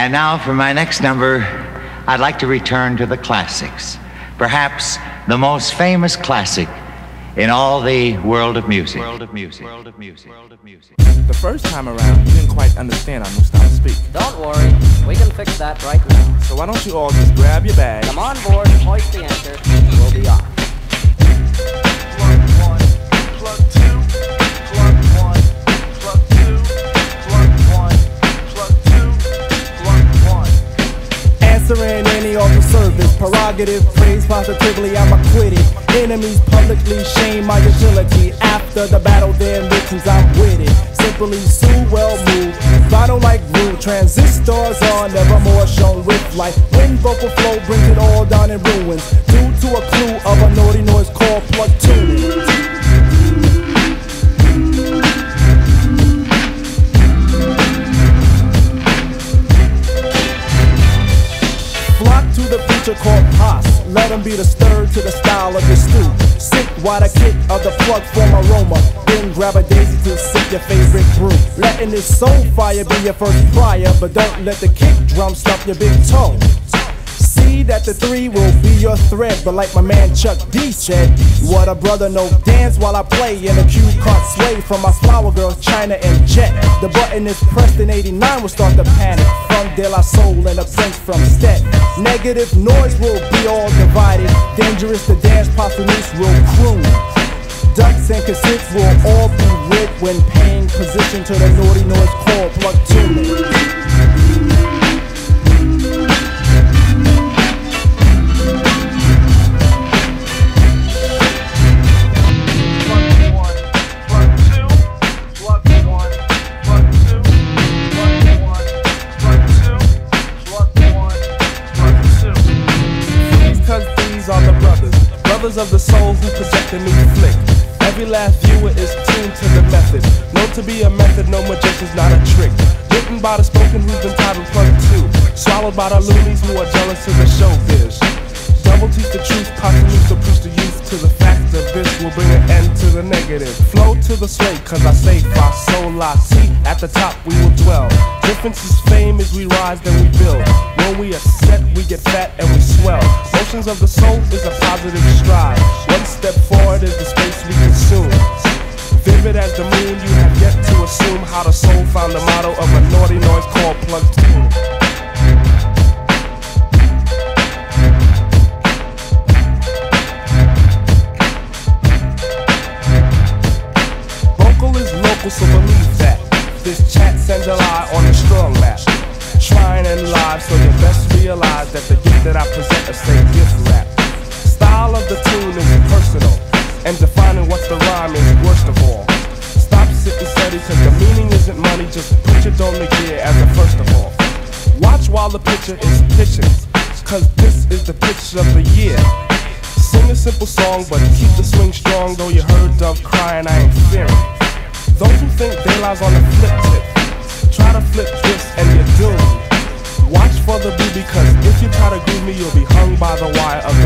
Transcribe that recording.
And now for my next number, I'd like to return to the classics. Perhaps the most famous classic in all the world of music. World of music. World of music. World of music. The first time around, you didn't quite understand our new style of speak. Don't worry, we can fix that right now. So why don't you all just grab your bags? Come on board, hoist the anchor, we'll be off. Any offer service, prerogative, praise positively, I'm acquitted. Enemies publicly shame my agility. After the battle, their victims, I'm with it. Simply sue, well moved. Vinyl like glue, transistors on, never more shown with light. When vocal flow brings it all down in ruins. Due to a clue of a naughty noise called plug preacher called Pos. Let him be the stir to the style of the stew. Sick while the kick of the plug form aroma. Then grab a daisy to sip your favorite brew. Letting this soul fire be your first prior, but don't let the kick drum stop your big toe. The three will be your thread, but like my man Chuck D said, what a brother no dance while I play in a cue card sway from my flower girls China and Jet. The button is pressed in 89 will start the panic from De La Soul and a prince from Stet. Negative noise will be all divided. Dangerous to dance, Posdnuos will croon. Ducks and cassettes will all be ripped when paying position to the naughty noise called plug tuning. Brothers, of the soul who project a new flick. Every last viewer is tuned to the method. Known to be a method, no magician's not a trick. Written by the spoken who's been titled plug two. Swallowed by the loonies who are jealous of the showbiz. Double teach the truth, Posdnuos to preach the youth to the fact that this will bring an end to the negative. To the sway, cause I say fa sol la si. At the top we will dwell. Difference is fame as we rise, then we build. When we are set, we get fat and we swell. Motions of the soul is a positive stride. One step forward is the space we consume. Vivid as the moon, you have yet to assume how the soul found the motto of a naughty noise called plug tuning. Chat sends a on the strong map. Trying and live, so you best realize that the gift that I present is say gift rap. Style of the tune is personal, and defining what's the rhyme is worst of all. Stop sitting steady, cause the meaning isn't money, just put your dome gear as a first of all. Watch while the picture is pitching, cause this is the pitch of the year. Sing a simple song, but keep the swing strong. Though you heard Dove crying, I ain't fearing. Those who think they lies on the flip tip, try to flip this and you're doomed. Watch for the boo because if you try to groove me, you'll be hung by the wire of